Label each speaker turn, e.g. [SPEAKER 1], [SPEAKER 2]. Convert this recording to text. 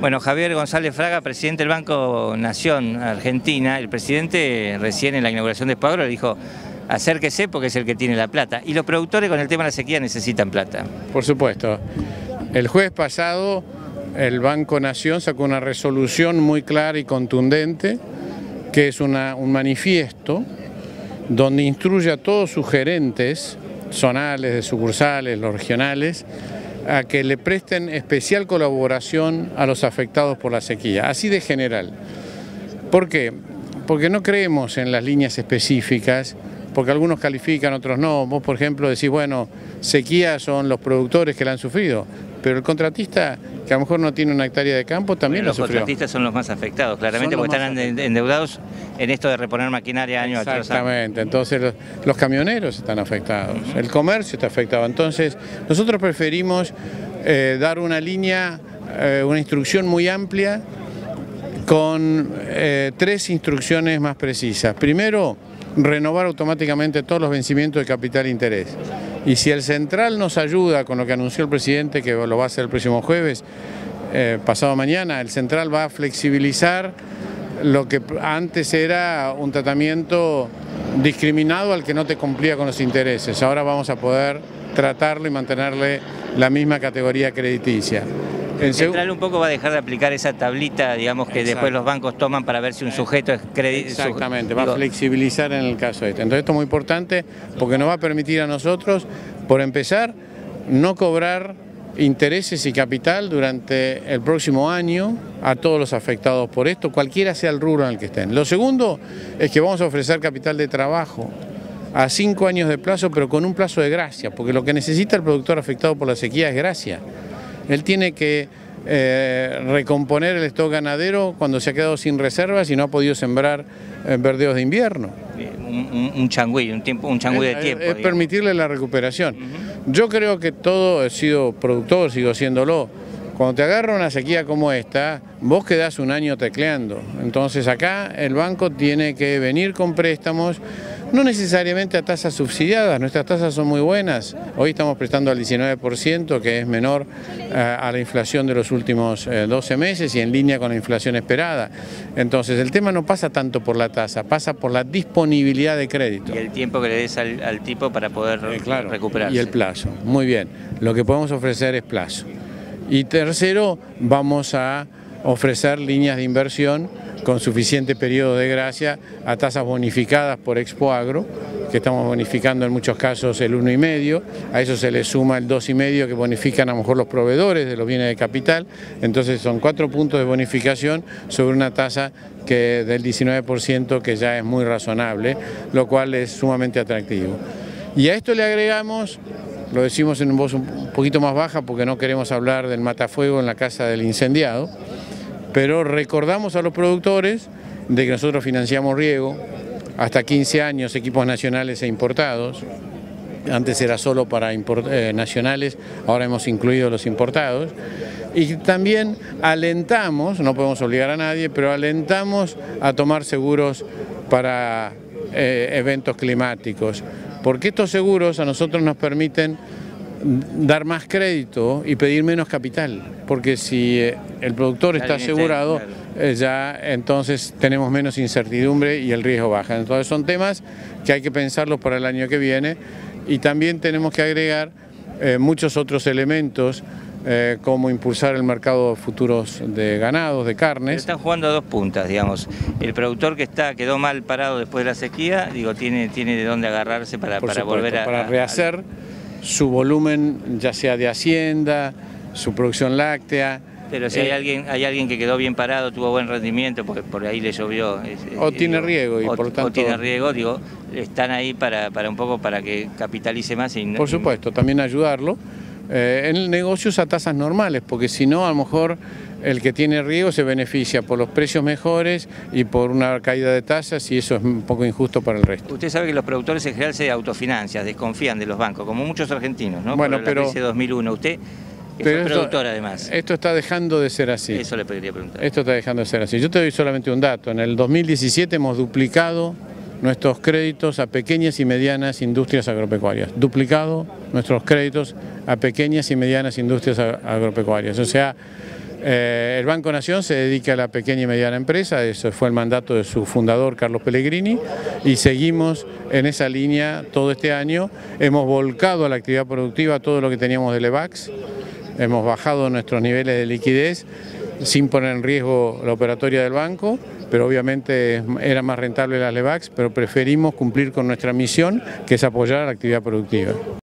[SPEAKER 1] Bueno, Javier González Fraga, presidente del Banco Nación Argentina, el presidente recién en la inauguración de Espagro dijo acérquese porque es el que tiene la plata. Y los productores con el tema de la sequía necesitan plata.
[SPEAKER 2] Por supuesto. El jueves pasado el Banco Nación sacó una resolución muy clara y contundente, que es un manifiesto donde instruye a todos sus gerentes zonales, de sucursales, los regionales, a que le presten especial colaboración a los afectados por la sequía, así de general. ¿Por qué? Porque no creemos en las líneas específicas, porque algunos califican, otros no. Vos, por ejemplo, decís, bueno, sequía son los productores que la han sufrido, pero el contratista que a lo mejor no tiene una hectárea de campo también lo sufrió.
[SPEAKER 1] Los contratistas son los más afectados, claramente, porque están endeudados en esto de reponer maquinaria año
[SPEAKER 2] a año. Exactamente, entonces los, camioneros están afectados, el comercio está afectado. Entonces, nosotros preferimos eh, dar una línea, eh, una instrucción muy amplia con eh, tres instrucciones más precisas. Primero, renovar automáticamente todos los vencimientos de capital e interés. Y si el central nos ayuda con lo que anunció el presidente, que lo va a hacer el próximo jueves, eh, pasado mañana, el central va a flexibilizar lo que antes era un tratamiento discriminado al que no te cumplía con los intereses. Ahora vamos a poder tratarlo y mantenerle la misma categoría crediticia.
[SPEAKER 1] El central un poco va a dejar de aplicar esa tablita, digamos, que después los bancos toman para ver si un sujeto es crédito.
[SPEAKER 2] Exactamente, va a flexibilizar en el caso este. Entonces esto es muy importante porque nos va a permitir a nosotros, por empezar, no cobrar intereses y capital durante el próximo año a todos los afectados por esto, cualquiera sea el rubro en el que estén. Lo segundo es que vamos a ofrecer capital de trabajo a cinco años de plazo, pero con un plazo de gracia, porque lo que necesita el productor afectado por la sequía es gracia. Él tiene que eh, recomponer el stock ganadero cuando se ha quedado sin reservas y no ha podido sembrar eh, verdeos de invierno.
[SPEAKER 1] Un, un, changüí, un, tiempo, un changüí de tiempo.
[SPEAKER 2] Es, permitirle la recuperación. Yo creo que todo, he sido productor, sigo siéndolo, cuando te agarra una sequía como esta, vos quedás un año tecleando. Entonces acá el banco tiene que venir con préstamos no necesariamente a tasas subsidiadas, nuestras tasas son muy buenas. Hoy estamos prestando al 19%, que es menor eh, a la inflación de los últimos 12 eh, meses y en línea con la inflación esperada. Entonces, el tema no pasa tanto por la tasa, pasa por la disponibilidad de crédito.
[SPEAKER 1] Y el tiempo que le des al, tipo para poder eh, recuperarse.
[SPEAKER 2] Y el plazo, muy bien. Lo que podemos ofrecer es plazo. Y tercero, vamos a ofrecer líneas de inversión con suficiente periodo de gracia a tasas bonificadas por Expo Agro, que estamos bonificando en muchos casos el 1,5, a eso se le suma el 2,5 que bonifican a lo mejor los proveedores de los bienes de capital, entonces son cuatro puntos de bonificación sobre una tasa que del 19% que ya es muy razonable, lo cual es sumamente atractivo. Y a esto le agregamos lo decimos en voz un poquito más baja porque no queremos hablar del matafuego en la casa del incendiado, pero recordamos a los productores de que nosotros financiamos riego, hasta 15 años equipos nacionales e importados, antes era solo para eh, nacionales, ahora hemos incluido los importados, y también alentamos, no podemos obligar a nadie, pero alentamos a tomar seguros para eh, eventos climáticos, porque estos seguros a nosotros nos permiten dar más crédito y pedir menos capital, porque si eh, el productor está asegurado, eh, ya entonces tenemos menos incertidumbre y el riesgo baja. Entonces son temas que hay que pensarlos para el año que viene y también tenemos que agregar eh, muchos otros elementos como impulsar el mercado de futuros de ganados, de carnes.
[SPEAKER 1] Están jugando a dos puntas, digamos. El productor que está quedó mal parado después de la sequía, digo, tiene, tiene de dónde agarrarse para, para volver a...
[SPEAKER 2] Para rehacer su volumen, ya sea de hacienda, su producción láctea.
[SPEAKER 1] Pero si hay, eh, alguien, hay alguien que quedó bien parado, tuvo buen rendimiento, porque por ahí le llovió.
[SPEAKER 2] o tiene riego y por tanto... O
[SPEAKER 1] tiene riego, digo, están ahí para, para un poco para que capitalice más. Y
[SPEAKER 2] por supuesto, también ayudarlo. Eh, en negocios a tasas normales, porque si no, a lo mejor el que tiene riego se beneficia por los precios mejores y por una caída de tasas y eso es un poco injusto para el resto.
[SPEAKER 1] Usted sabe que los productores en general se autofinancian, desconfían de los bancos, como muchos argentinos, ¿no?
[SPEAKER 2] Bueno, pero...
[SPEAKER 1] La 2001. Usted es productor además.
[SPEAKER 2] Esto está dejando de ser así.
[SPEAKER 1] Eso le pediría preguntar.
[SPEAKER 2] Esto está dejando de ser así. Yo te doy solamente un dato. En el 2017 hemos duplicado nuestros créditos a pequeñas y medianas industrias agropecuarias. Duplicado nuestros créditos a pequeñas y medianas industrias agropecuarias. O sea, Eh, el Banco Nación se dedica a la pequeña y mediana empresa, eso fue el mandato de su fundador Carlos Pellegrini y seguimos en esa línea todo este año. Hemos volcado a la actividad productiva todo lo que teníamos de LEVAX, hemos bajado nuestros niveles de liquidez sin poner en riesgo la operatoria del banco, pero obviamente era más rentable las LEVAX, pero preferimos cumplir con nuestra misión que es apoyar a la actividad productiva.